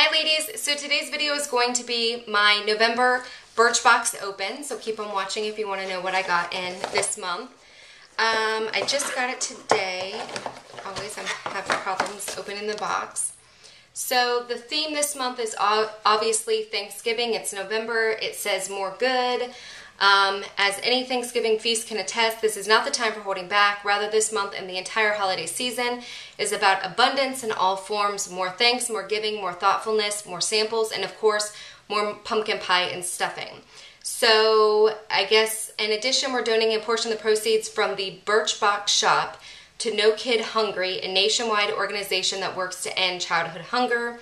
Hi ladies, so today's video is going to be my November Birchbox open, so keep on watching if you want to know what I got in this month. Um, I just got it today. Always I'm having problems opening the box. So the theme this month is obviously Thanksgiving. It's November. It says more good. Um, as any Thanksgiving feast can attest, this is not the time for holding back. Rather, this month and the entire holiday season is about abundance in all forms more thanks, more giving, more thoughtfulness, more samples, and of course, more pumpkin pie and stuffing. So, I guess in addition, we're donating a portion of the proceeds from the Birchbox shop to No Kid Hungry, a nationwide organization that works to end childhood hunger.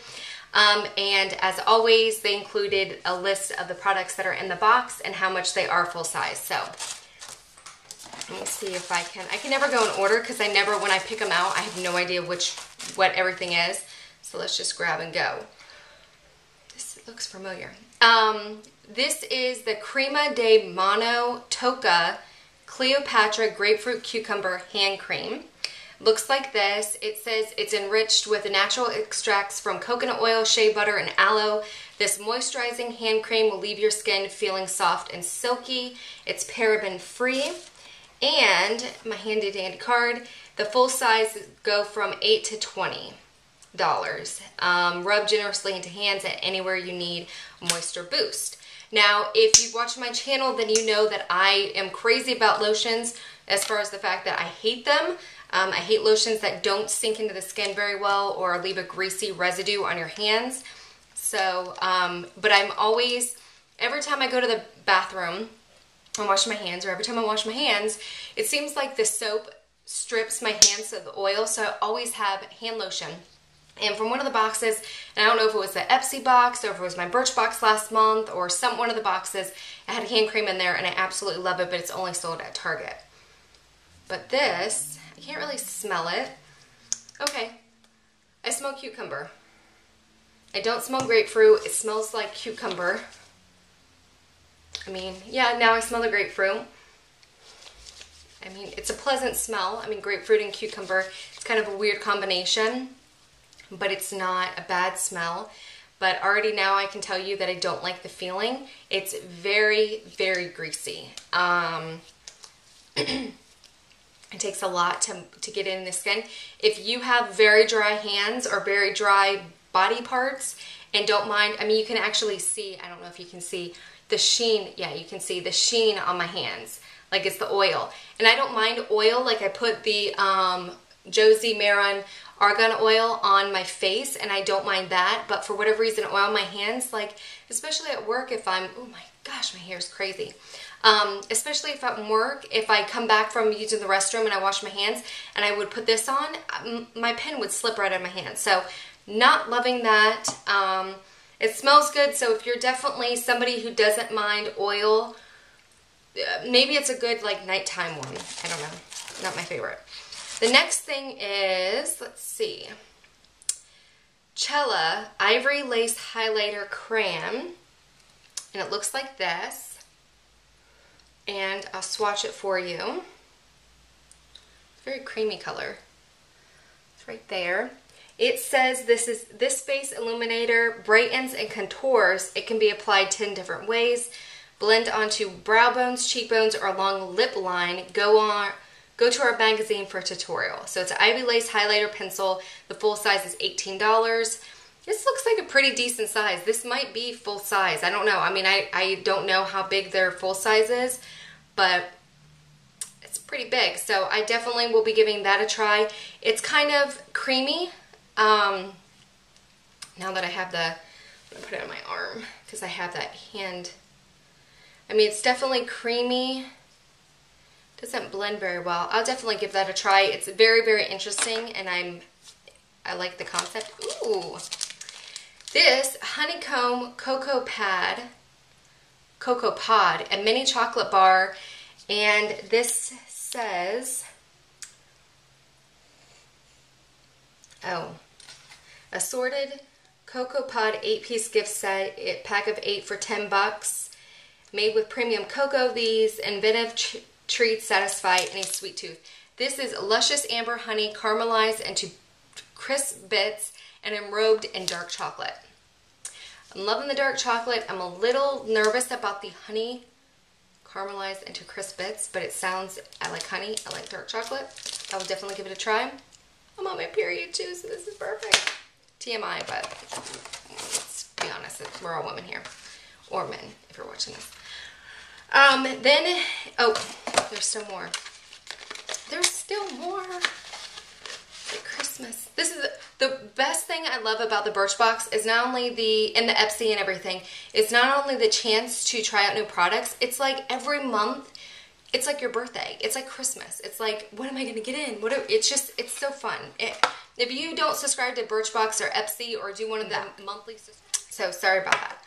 Um, and as always, they included a list of the products that are in the box and how much they are full size. So let me see if I can. I can never go in order because I never, when I pick them out, I have no idea which, what everything is. So let's just grab and go. This looks familiar. Um, this is the Crema de Mano Tocca Cleopatra Grapefruit Cucumber Hand Cream. Looks like this. It says it's enriched with natural extracts from coconut oil, shea butter, and aloe. This moisturizing hand cream will leave your skin feeling soft and silky. It's paraben free. And my handy dandy card, the full size go from 8 to 20 dollars. Um, rub generously into hands at anywhere you need moisture boost. Now, if you've watched my channel, then you know that I am crazy about lotions as far as the fact that I hate them. Um, I hate lotions that don't sink into the skin very well or leave a greasy residue on your hands. So, um, but I'm always, every time I go to the bathroom and wash my hands, or every time I wash my hands, it seems like the soap strips my hands of the oil, so I always have hand lotion. And from one of the boxes, and I don't know if it was the Ipsy box or if it was my Birchbox last month or some one of the boxes, I had hand cream in there and I absolutely love it, but it's only sold at Target. But this I can't really smell it. Okay, I smell cucumber. I don't smell grapefruit. It smells like cucumber. I mean, yeah, now I smell the grapefruit. I mean, it's a pleasant smell. I mean, grapefruit and cucumber, it's kind of a weird combination, but it's not a bad smell. But already now I can tell you that I don't like the feeling. It's very, very greasy. Um, It takes a lot to, to get in the skin. If you have very dry hands or very dry body parts and don't mind, I mean, you can actually see, I don't know if you can see the sheen. Yeah, you can see the sheen on my hands. Like it's the oil. And I don't mind oil. Like I put the um, Josie Maran argan oil on my face and I don't mind that. But for whatever reason, oil on my hands, like especially at work if I'm, oh my gosh, my hair is crazy. Um, especially if at work, if I come back from using the restroom and I wash my hands and I would put this on, my pen would slip right out of my hand. So not loving that. Um, it smells good, so if you're definitely somebody who doesn't mind oil, uh, maybe it's a good like nighttime one. I don't know. Not my favorite. The next thing is, let's see, Cella Ivory Lace Highlighter Crayon. And it looks like this and I'll swatch it for you. Very creamy color. It's right there. It says this is this face illuminator brightens and contours. It can be applied 10 different ways. Blend onto brow bones, cheekbones, or along lip line. Go on go to our magazine for a tutorial. So it's an Ivy Lace highlighter pencil. The full size is $18. This looks like a pretty decent size. This might be full size. I don't know. I mean, I, I don't know how big their full size is, but it's pretty big. So I definitely will be giving that a try. It's kind of creamy. Um, now that I have the, I'm gonna put it on my arm because I have that hand. I mean, it's definitely creamy. Doesn't blend very well. I'll definitely give that a try. It's very, very interesting and I'm, I like the concept. Ooh, this honeycomb cocoa pad Cocoa Pod, a mini chocolate bar, and this says, oh, assorted Cocoa Pod 8-piece gift set, it, pack of 8 for 10 bucks, made with premium cocoa. These inventive treats satisfy any sweet tooth. This is luscious amber honey caramelized into crisp bits and enrobed in dark chocolate. I'm loving the dark chocolate. I'm a little nervous about the honey caramelized into crisp bits, but it sounds, I like honey, I like dark chocolate. I will definitely give it a try. I'm on my period too, so this is perfect. TMI, but let's be honest, we're all women here. Or men, if you're watching this. Um, then, oh, there's still more. There's still more. Christmas. This is the best thing I love about the Birchbox is not only the, and the Ipsy and everything, it's not only the chance to try out new products, it's like every month, it's like your birthday. It's like Christmas. It's like, what am I going to get in? What? It's just, it's so fun. It, if you don't subscribe to Birchbox or Ipsy or do one of the monthly, so sorry about that.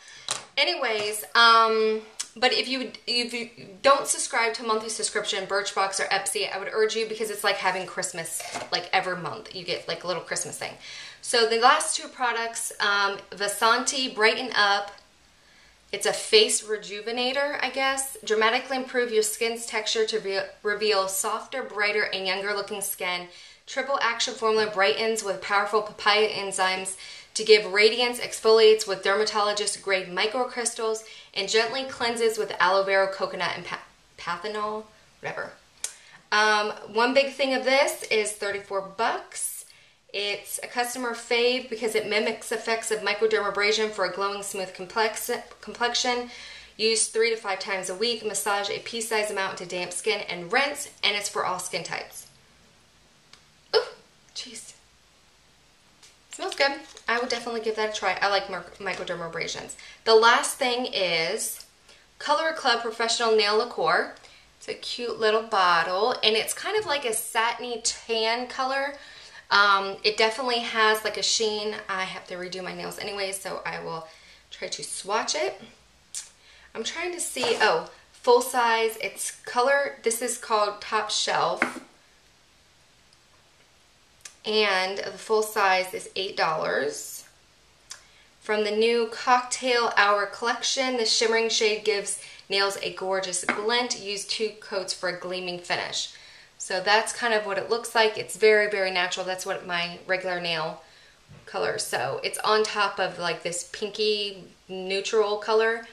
Anyways, um, but if you if you don't subscribe to monthly subscription, Birchbox or Ipsy, I would urge you because it's like having Christmas like every month. You get like a little Christmas thing. So the last two products, um, Vasanti Brighten Up. It's a face rejuvenator, I guess. Dramatically improve your skin's texture to re reveal softer, brighter, and younger looking skin. Triple action formula brightens with powerful papaya enzymes to give radiance, exfoliates with dermatologist grade microcrystals, and gently cleanses with aloe vera, coconut, and pa panthenol, whatever. Um, one big thing of this is 34 bucks. It's a customer fave because it mimics effects of microdermabrasion for a glowing, smooth complex complexion. Use three to five times a week. Massage a pea-sized amount into damp skin and rinse, and it's for all skin types. Ooh, jeez. Smells good. I would definitely give that a try. I like microdermabrasions. The last thing is Color Club Professional Nail Lacquer. It's a cute little bottle, and it's kind of like a satiny tan color. Um, it definitely has like a sheen. I have to redo my nails anyway, so I will try to swatch it. I'm trying to see, oh, full size. It's color, this is called Top Shelf and the full size is $8. From the new Cocktail Hour collection, the shimmering shade gives nails a gorgeous glint. Use two coats for a gleaming finish. So that's kind of what it looks like. It's very, very natural. That's what my regular nail color. So it's on top of like this pinky neutral color.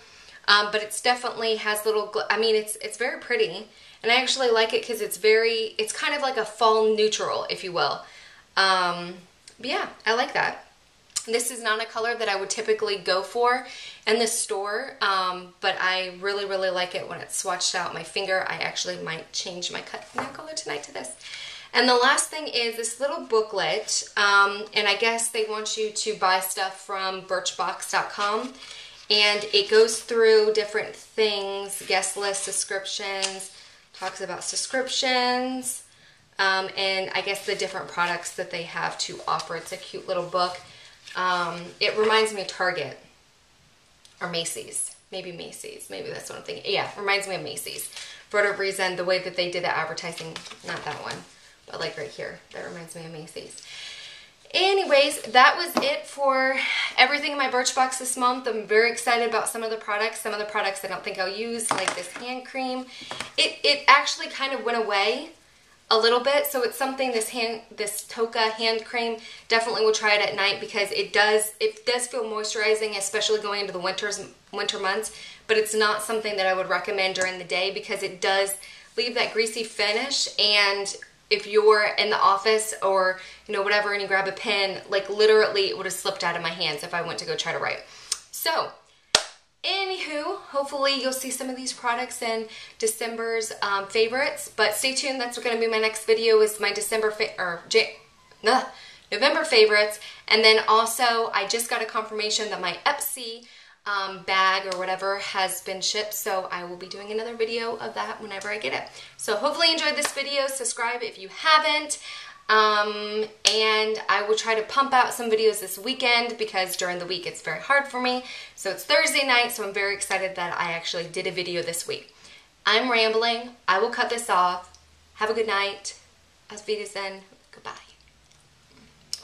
Um, but it's definitely has little, I mean, it's, it's very pretty. And I actually like it because it's very, it's kind of like a fall neutral, if you will. Um, but yeah, I like that. This is not a color that I would typically go for in the store, um, but I really, really like it when it's swatched out my finger. I actually might change my cut nail color tonight to this. And the last thing is this little booklet, um, and I guess they want you to buy stuff from Birchbox.com, and it goes through different things, guest list, subscriptions, talks about subscriptions, um, and I guess the different products that they have to offer. It's a cute little book. Um, it reminds me of Target or Macy's. Maybe Macy's. Maybe that's what I'm thinking. Yeah, reminds me of Macy's. For whatever reason, the way that they did the advertising, not that one, but like right here, that reminds me of Macy's. Anyways, that was it for everything in my Birchbox this month. I'm very excited about some of the products. Some of the products I don't think I'll use, like this hand cream. It, it actually kind of went away a little bit. So it's something this hand, this Tocca hand cream, definitely will try it at night because it does, it does feel moisturizing, especially going into the winters, winter months. But it's not something that I would recommend during the day because it does leave that greasy finish. And if you're in the office or, you know, whatever, and you grab a pen, like literally it would have slipped out of my hands if I went to go try to write. So Anywho, hopefully you'll see some of these products in December's um, favorites, but stay tuned. That's going to be my next video is my December or J November favorites. And then also, I just got a confirmation that my Ipsy um, bag or whatever has been shipped, so I will be doing another video of that whenever I get it. So hopefully you enjoyed this video. Subscribe if you haven't. Um, and I will try to pump out some videos this weekend because during the week it's very hard for me. So it's Thursday night, so I'm very excited that I actually did a video this week. I'm rambling. I will cut this off. Have a good night. As then. Goodbye.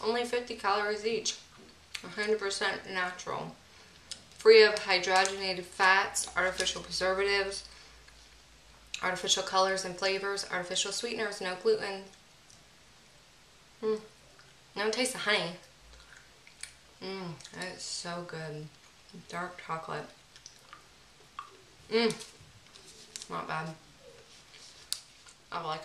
Only 50 calories each. 100% natural. Free of hydrogenated fats, artificial preservatives, artificial colors and flavors, artificial sweeteners, no gluten, Mm. No taste of the honey. Mmm, that's so good. Dark chocolate. Mmm, not bad. I like it.